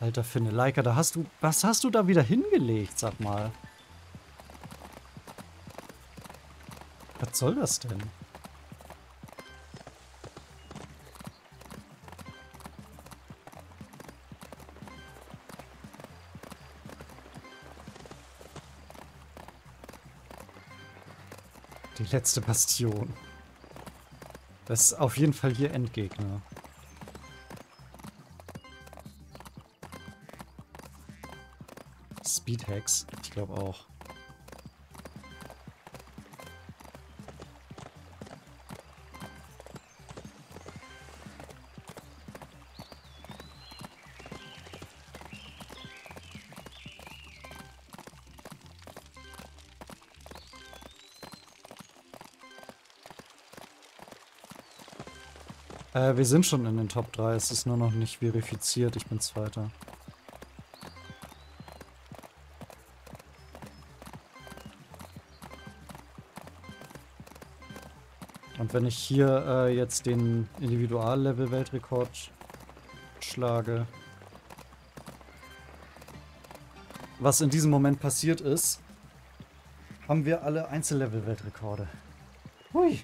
Alter Finne, Leica, da hast du... Was hast du da wieder hingelegt, sag mal? Was soll das denn? Die letzte Bastion. Das ist auf jeden Fall hier Endgegner. Speedhacks? Ich glaube auch. Äh, wir sind schon in den Top 3. Es ist nur noch nicht verifiziert. Ich bin Zweiter. Und wenn ich hier äh, jetzt den Individuallevel-Weltrekord schlage, was in diesem Moment passiert ist, haben wir alle Einzellevel-Weltrekorde. Hui.